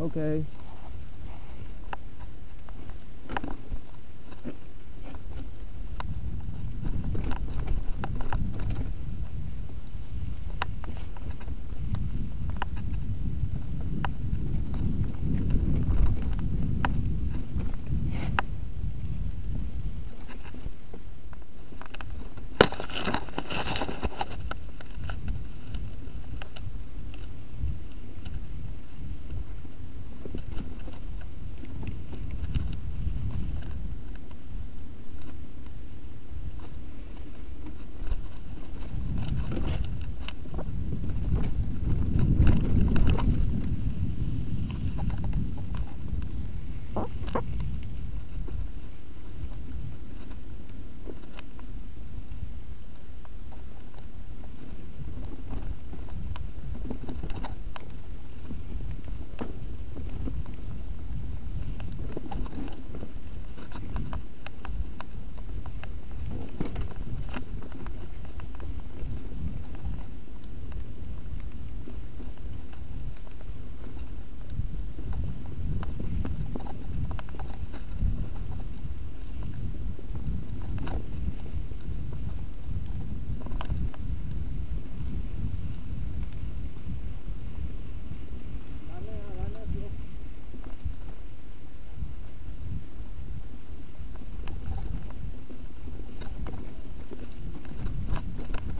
Okay.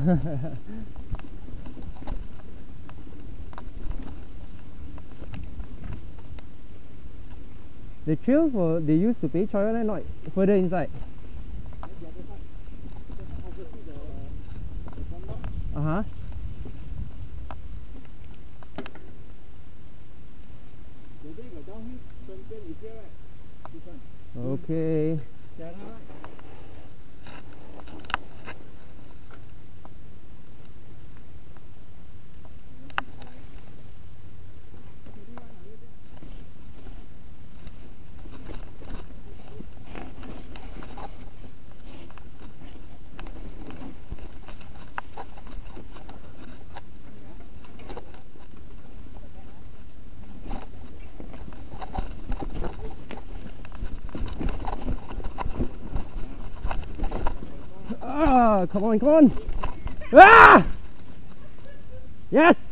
the trail for, they used to pay Choi Island not further inside. Uh huh. Okay. Ah, come on, come on. Ah! Yes!